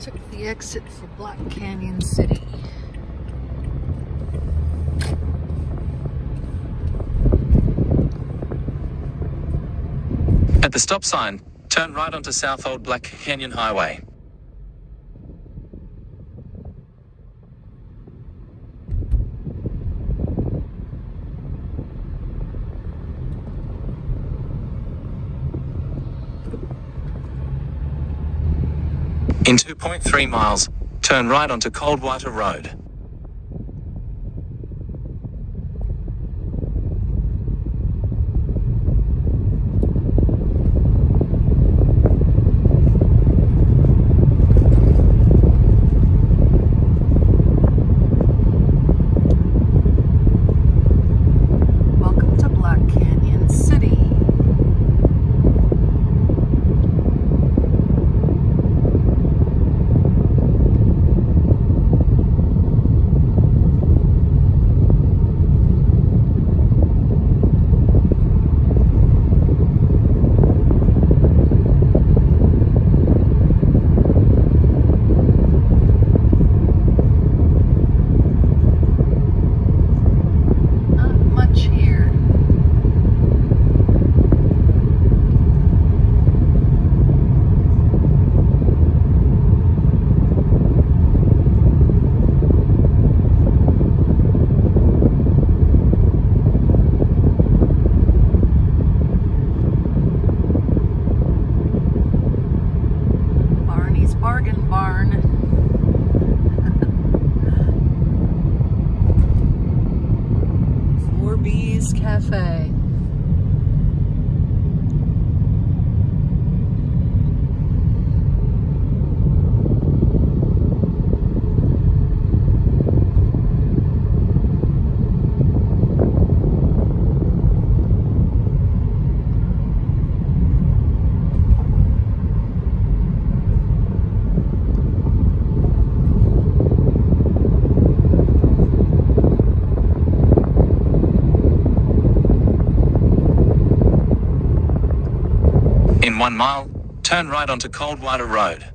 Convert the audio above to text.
Took the exit for Black Canyon City. At the stop sign, turn right onto South Old Black Canyon Highway. In 2.3 miles, turn right onto Coldwater Road. Bargain Barn. Four Bees Cafe. In one mile, turn right onto Coldwater Road.